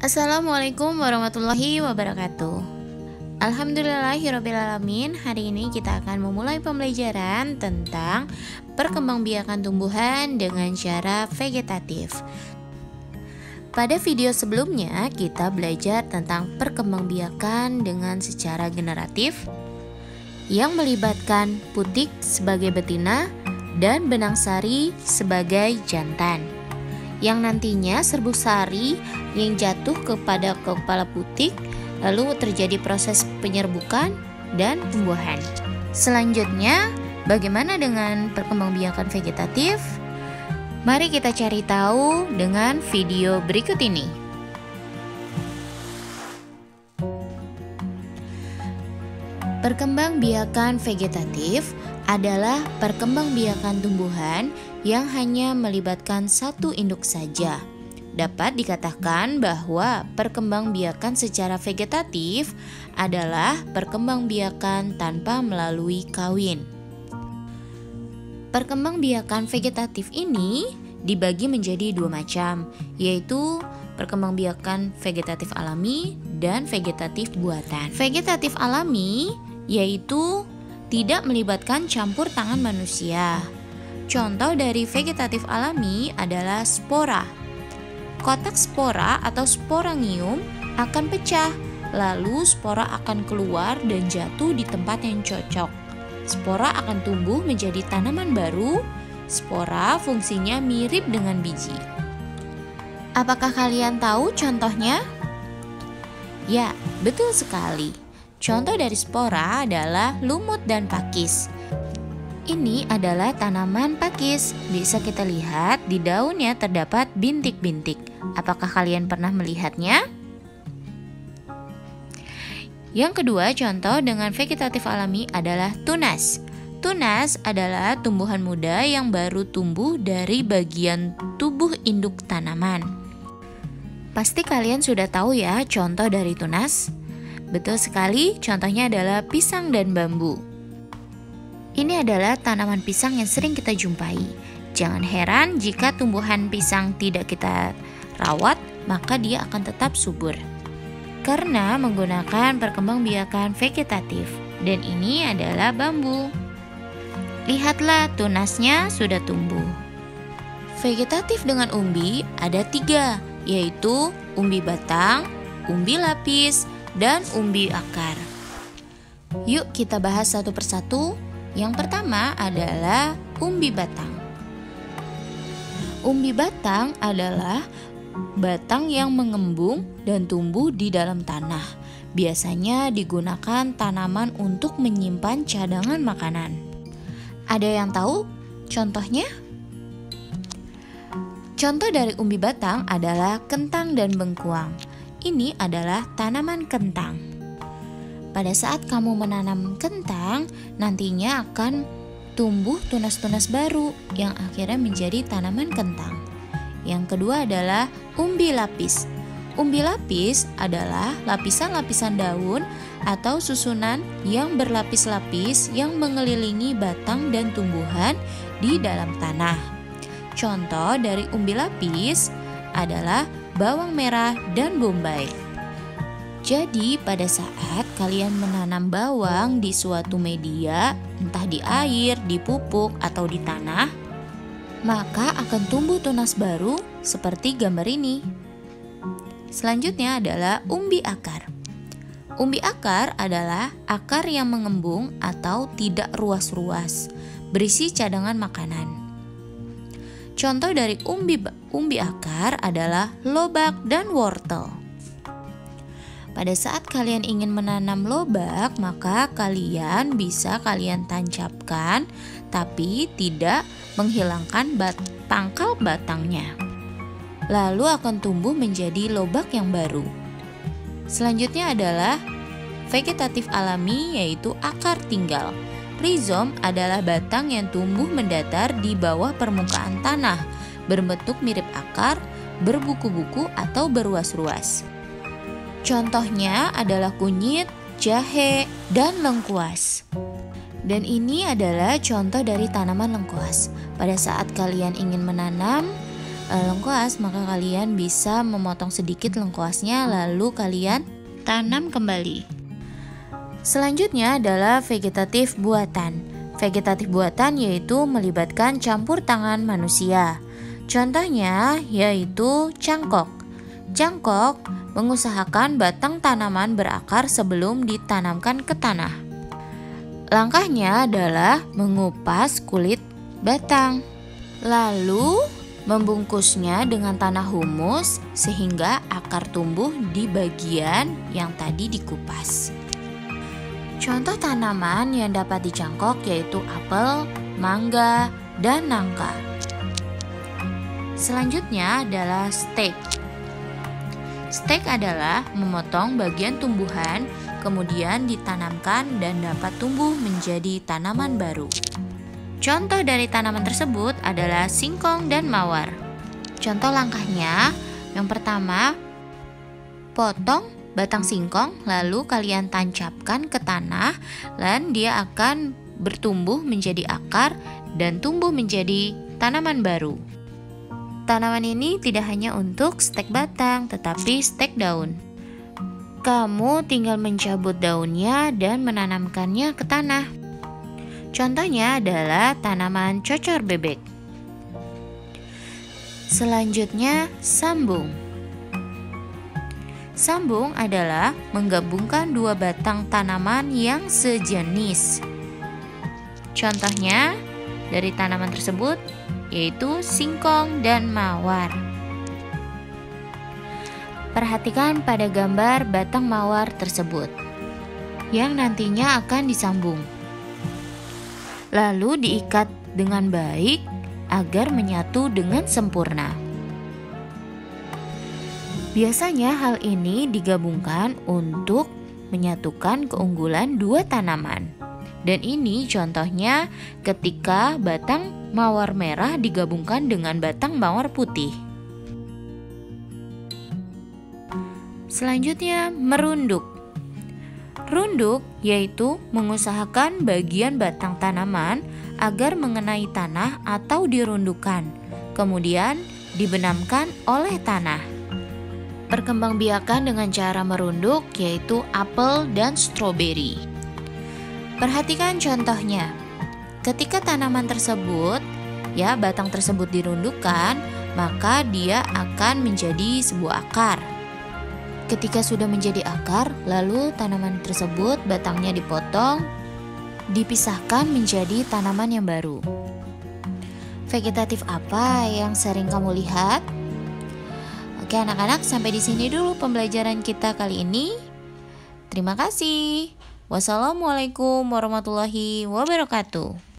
Assalamualaikum warahmatullahi wabarakatuh. Alhamdulillahirrabbilalamin Hari ini kita akan memulai pembelajaran tentang Perkembangbiakan tumbuhan dengan cara vegetatif. Pada video sebelumnya kita belajar tentang perkembangbiakan dengan secara generatif Yang melibatkan putik sebagai betina dan benang sari sebagai jantan yang nantinya serbuk sari yang jatuh kepada kepala putik lalu terjadi proses penyerbukan dan pembuahan. Selanjutnya, bagaimana dengan perkembangbiakan vegetatif? Mari kita cari tahu dengan video berikut ini. Perkembangbiakan vegetatif adalah perkembangbiakan tumbuhan yang hanya melibatkan satu induk saja. Dapat dikatakan bahwa perkembangbiakan secara vegetatif adalah perkembangbiakan tanpa melalui kawin. Perkembangbiakan vegetatif ini dibagi menjadi dua macam, yaitu perkembangbiakan vegetatif alami dan vegetatif buatan. Vegetatif alami yaitu tidak melibatkan campur tangan manusia. Contoh dari vegetatif alami adalah spora. Kotak spora atau sporangium akan pecah, lalu spora akan keluar dan jatuh di tempat yang cocok. Spora akan tumbuh menjadi tanaman baru. Spora fungsinya mirip dengan biji. Apakah kalian tahu contohnya? Ya, betul sekali. Contoh dari spora adalah lumut dan pakis. Ini adalah tanaman pakis. Bisa kita lihat di daunnya terdapat bintik-bintik. Apakah kalian pernah melihatnya? Yang kedua, contoh dengan vegetatif alami adalah tunas. Tunas adalah tumbuhan muda yang baru tumbuh dari bagian tubuh induk tanaman. Pasti kalian sudah tahu ya contoh dari tunas. Betul sekali, contohnya adalah pisang dan bambu. Ini adalah tanaman pisang yang sering kita jumpai. Jangan heran jika tumbuhan pisang tidak kita rawat, maka dia akan tetap subur. Karena menggunakan perkembangbiakan vegetatif, dan ini adalah bambu. Lihatlah tunasnya sudah tumbuh. Vegetatif dengan umbi ada tiga, yaitu umbi batang, umbi lapis, dan umbi akar. Yuk kita bahas satu persatu. Yang pertama adalah umbi batang. Umbi batang adalah batang yang mengembung dan tumbuh di dalam tanah. Biasanya digunakan tanaman untuk menyimpan cadangan makanan. Ada yang tahu contohnya? Contoh dari umbi batang adalah kentang dan bengkuang ini adalah tanaman kentang. Pada saat kamu menanam kentang, nantinya akan tumbuh tunas-tunas baru yang akhirnya menjadi tanaman kentang. Yang kedua adalah umbi lapis. Umbi lapis adalah lapisan-lapisan daun atau susunan yang berlapis-lapis yang mengelilingi batang dan tumbuhan di dalam tanah. Contoh dari umbi lapis adalah bawang merah, dan bombay. Jadi, pada saat kalian menanam bawang di suatu media, entah di air, di pupuk, atau di tanah, maka akan tumbuh tunas baru seperti gambar ini. Selanjutnya adalah umbi akar. Umbi akar adalah akar yang mengembung atau tidak ruas-ruas, berisi cadangan makanan. Contoh dari umbi umbi akar adalah lobak dan wortel. Pada saat kalian ingin menanam lobak, maka kalian bisa kalian tancapkan tapi tidak menghilangkan bat pangkal batangnya. Lalu akan tumbuh menjadi lobak yang baru. Selanjutnya adalah vegetatif alami yaitu akar tinggal. Rhizome adalah batang yang tumbuh mendatar di bawah permukaan tanah, berbentuk mirip akar, berbuku-buku atau beruas-ruas. Contohnya adalah kunyit, jahe, dan lengkuas. Dan ini adalah contoh dari tanaman lengkuas. Pada saat kalian ingin menanam, uh, lengkuas, maka kalian bisa memotong sedikit lengkuasnya lalu kalian tanam kembali. Selanjutnya adalah vegetatif buatan. Vegetatif buatan yaitu melibatkan campur tangan manusia. Contohnya yaitu cangkok. Cangkok mengusahakan batang tanaman berakar sebelum ditanamkan ke tanah. Langkahnya adalah mengupas kulit batang, lalu membungkusnya dengan tanah humus sehingga akar tumbuh di bagian yang tadi dikupas. Contoh tanaman yang dapat dicangkok yaitu apel, mangga, dan nangka. Selanjutnya adalah steak. Steak adalah memotong bagian tumbuhan, kemudian ditanamkan dan dapat tumbuh menjadi tanaman baru. Contoh dari tanaman tersebut adalah singkong dan mawar. Contoh langkahnya, yang pertama, potong batang singkong, lalu kalian tancapkan ke tanah, dan dia akan bertumbuh menjadi akar dan tumbuh menjadi tanaman baru. Tanaman ini tidak hanya untuk stek batang, tetapi stek daun. Kamu tinggal mencabut daunnya dan menanamkannya ke tanah. Contohnya adalah tanaman cocor bebek. Selanjutnya, sambung. Sambung adalah menggabungkan dua batang tanaman yang sejenis. Contohnya, dari tanaman tersebut yaitu singkong dan mawar. Perhatikan pada gambar batang mawar tersebut yang nantinya akan disambung. Lalu diikat dengan baik agar menyatu dengan sempurna. Biasanya hal ini digabungkan untuk menyatukan keunggulan dua tanaman. Dan ini contohnya ketika batang mawar merah digabungkan dengan batang mawar putih. Selanjutnya, merunduk. Runduk yaitu mengusahakan bagian batang tanaman agar mengenai tanah atau dirundukkan, kemudian dibenamkan oleh tanah. Perkembangbiakan dengan cara merunduk yaitu apel dan stroberi. Perhatikan contohnya. Ketika tanaman tersebut, ya batang tersebut dirundukkan, maka dia akan menjadi sebuah akar. Ketika sudah menjadi akar, lalu tanaman tersebut batangnya dipotong, dipisahkan menjadi tanaman yang baru. Vegetatif apa yang sering kamu lihat? Oke anak-anak, sampai di sini dulu pembelajaran kita kali ini. Terima kasih. Wassalamualaikum warahmatullahi wabarakatuh.